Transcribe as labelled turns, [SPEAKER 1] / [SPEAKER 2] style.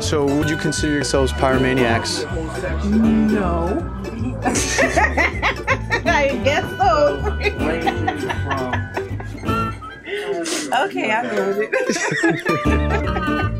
[SPEAKER 1] So, would you consider yourselves pyromaniacs?
[SPEAKER 2] No. I guess so. okay, I know it.